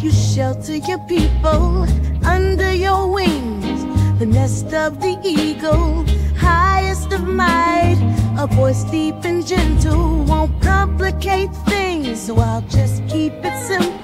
You shelter your people under your wings. The nest of the eagle, highest of might. A voice deep and gentle won't complicate things, so I'll just keep it simple.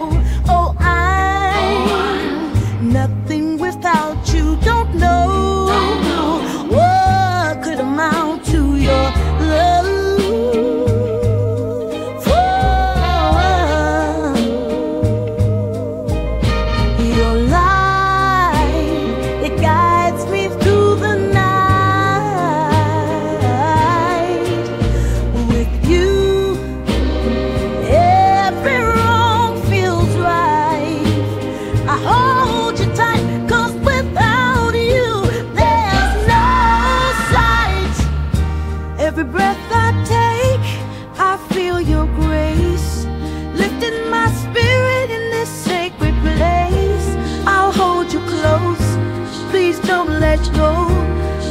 Let go.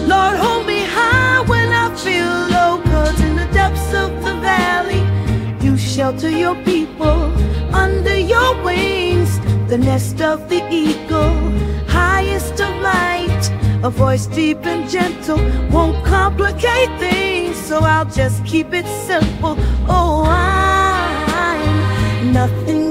Lord, hold me high when I feel low. Cause in the depths of the valley, you shelter your people under your wings. The nest of the eagle, highest of might. A voice deep and gentle won't complicate things, so I'll just keep it simple. Oh, I'm nothing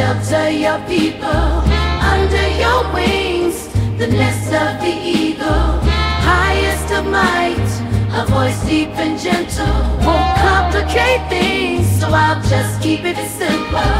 shelter your people under your wings. The nest of the eagle, highest of might. A voice deep and gentle won't complicate things, so I'll just keep it simple.